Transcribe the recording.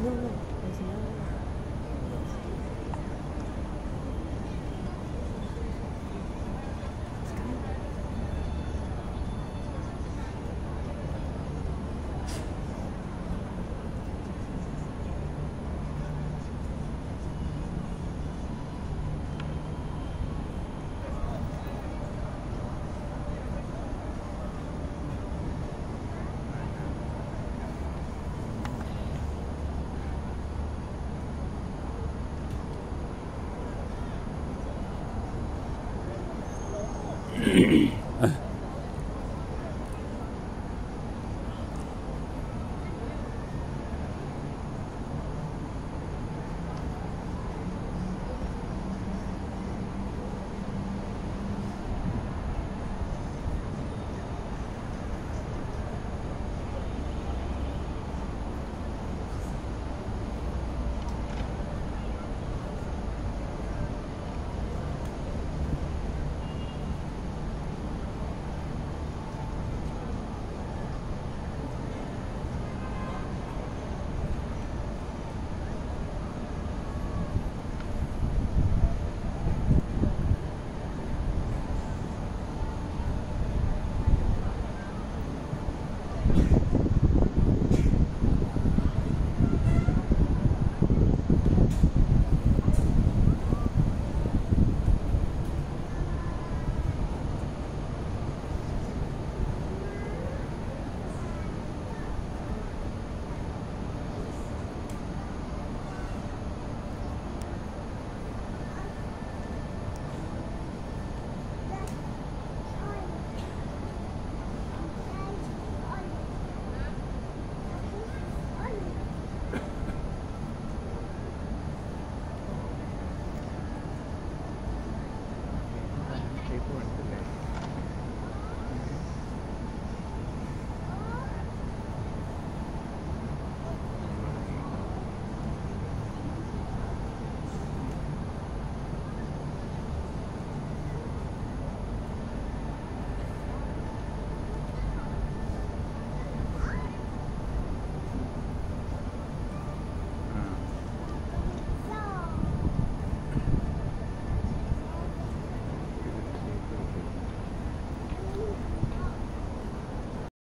没有，没有。嗯。嗯